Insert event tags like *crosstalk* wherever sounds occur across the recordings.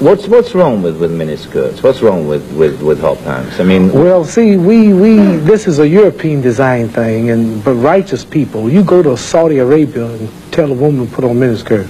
What's what's wrong with, with miniskirts? What's wrong with, with, with hot pants? I mean, Well, see, we, we this is a European design thing, and but righteous people, you go to Saudi Arabia and tell a woman to put on miniskirt.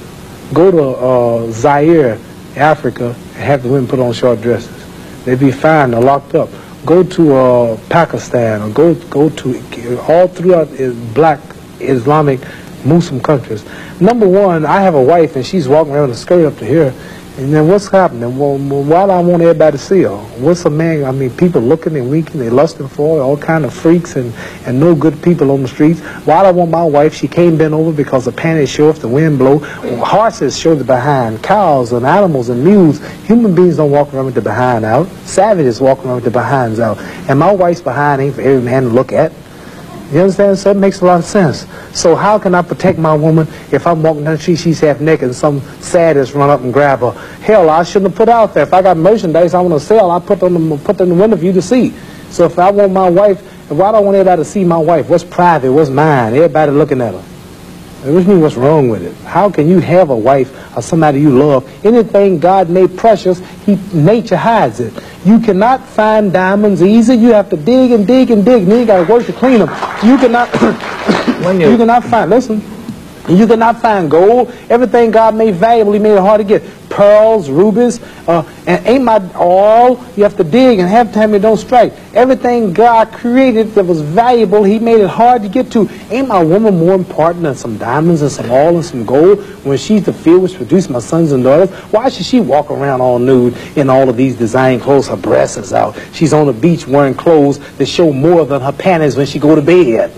Go to uh, Zaire, Africa, and have the women put on short dresses. They'd be fined or locked up. Go to uh, Pakistan or go go to all throughout black Islamic Muslim countries. Number one, I have a wife and she's walking around with a skirt up to here. And then what's happening? Well, well, why do I want everybody to see her? What's a man? I mean, people looking and winking, they lusting for her, all kind of freaks and, and no good people on the streets. Why do I want my wife? She can't bend over because the panties show if the wind blow. Horses show the behind. Cows and animals and mules. Human beings don't walk around with the behind out. Savages walk around with the behinds out. And my wife's behind ain't for every man to look at. You understand? So it makes a lot of sense. So how can I protect my woman if I'm walking down the street, she's half naked, and some sadist run up and grab her? Hell, I shouldn't have put out there. If I got merchandise I want to sell, I put them put them in the window for you to see. So if I want my wife, why do I want everybody to see my wife? What's private? What's mine? Everybody looking at her. What do you mean what's wrong with it? How can you have a wife or somebody you love? Anything God made precious, he, nature hides it. You cannot find diamonds easy. You have to dig and dig and dig, and then you got to work to clean them. You cannot, *coughs* when you, you cannot find, listen, you cannot find gold. Everything God made valuable, he made it hard to get. Pearls, rubies, uh, and ain't my all. You have to dig, and half the time it don't strike. Everything God created that was valuable, he made it hard to get to. Ain't my woman more important than some diamonds and some oil and some gold when she's the field which produced my sons and daughters? Why should she walk around all nude in all of these design clothes? Her breasts is out. She's on the beach wearing clothes that show more than her panties when she go to bed.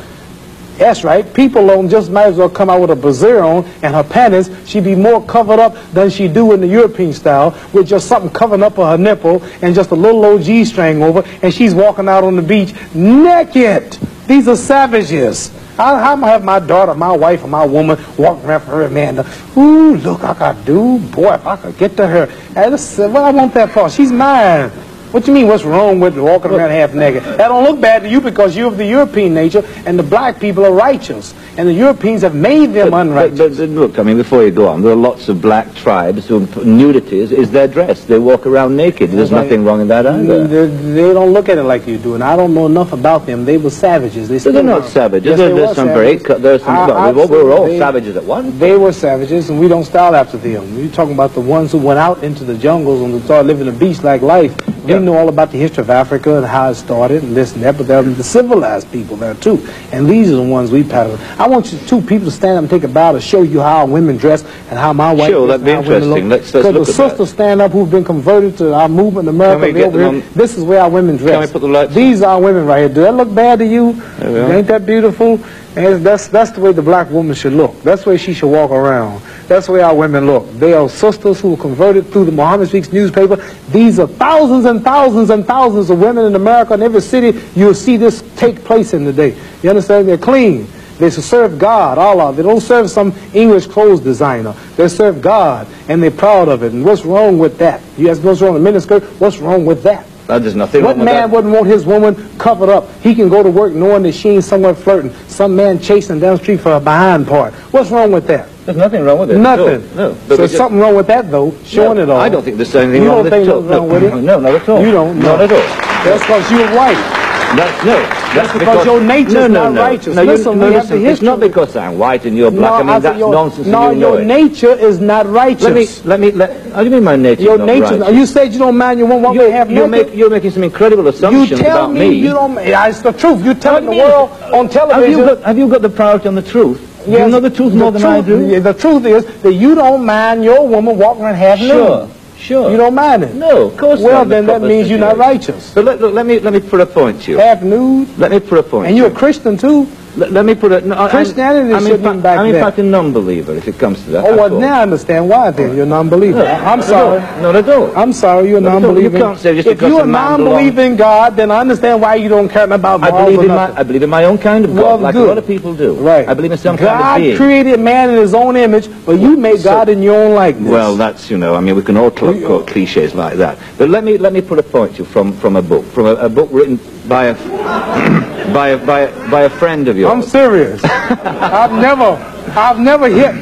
That's right. People don't just might as well come out with a brassiere on and her panties. She'd be more covered up than she do in the European style with just something covering up her nipple and just a little old G-string over and she's walking out on the beach naked. These are savages. How, how am I have my daughter, my wife, or my woman walking around for her man? Ooh, look, I could do. Boy, if I could get to her. I this, what I want that for? She's mine. What do you mean, what's wrong with walking around half naked? That don't look bad to you because you're of the European nature, and the black people are righteous. And the Europeans have made them but, unrighteous. But, but, look, I mean, before you go on, there are lots of black tribes who nudity is, is their dress. They walk around naked. There's Right. nothing wrong in that either. They, don't look at it like you do, and I don't know enough about them. They were savages. They still they're not are. savages. Yes, There- there's were some savages. break. There's some. I- we were- all they- savages at one. They were savages, and we don't style after them. You're talking about the ones who went out into the jungles and started living a beast-like life. We Yeah. know all about the history of Africa and how it started and this and that, but there are the civilized people there too. And these are the ones we pattern. I want you two people to stand up and take a bow to show you how women dress and how my wife Sure, that'd be and how women interesting. Let's- let's look the at that. sisters stand up who've been converted to our movement in America. we get them here. on- This is where our women dress. we put the lights These are women right here. Do that look bad to you? There we are. Ain't that beautiful? And that's that's the way the black woman should look. That's the way she should walk around. That's the way our women look. They are sisters who were converted through the Muhammad Speaks newspaper. These are thousands and thousands and thousands of women in America. In every city, you'll see this take place in the day. You understand? They're clean. They serve God, Allah. They don't serve some English clothes designer. They serve God, and they're proud of it. And what's wrong with that? You ask what's wrong with miniskirt? What's wrong with that? There's nothing What man that. wouldn't want his woman covered up? He can go to work knowing that she ain't somewhere flirting. Some man chasing down the street for a behind part. What's wrong with that? There's nothing wrong with it. Nothing. No, no. So But there's just- something wrong with that, though, showing no, it all. I don't think there's anything You wrong don't with think it. at all. nothing wrong with it? No, not at all. You don't? Not at all. That's because you're white. That's, no, that's because your nature's no, no, not no. righteous. No, Listen, no, listen, It's not because I'm white and you're black. I mean, that's your, nonsense. No, you know your it. nature is not righteous. Let me, let me, let, how do you mean my nature? your nature. Right? You said you don't mind your woman walking you, half you're, naked. make, you're making some incredible you assumptions tell about me, you don't. Yeah, it's the truth. You're telling the you world on Have television. you, got, have you got the priority on the truth? Do you know the truth more than I do? The truth is that you don't mind your woman walking around half Sure, nude. sure. You don't mind it. No, of course Well, not the then that means you're not righteous. But let, look, let me let me put a point to you. Half nude, Let me put a point. and you're you. a Christian too. Let, let me put it. No, I'm- Christianity I'm, in shouldn't fact, be back I'm in fact a non-believer if it comes to that. Oh, well, all. now I understand why then you're a non-believer. I'm sorry. Not at all. I'm sorry, you're a. You non-believer. can't say just if you're a non-believer in God, then I understand why you don't care about I believe in my. I believe in my own kind of God, Well, like good. a lot of people do. Right. I believe in some God kind of being. God created man in his own image, but you made So- God in your own likeness. Well, that's you know. I mean, we can all quote cliches like that. But let me let me put a point to you from from a book, from a, a book written by a *clears throat* by a by a, by a friend of yours. I'm serious. I've never I've never hit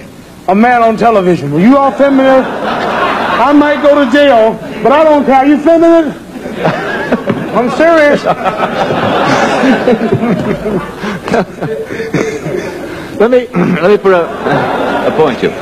a man on television. You all feminine? I might go to jail, but I don't care. You feminine? I'm serious. let me *clears throat* let me put a, a point to you.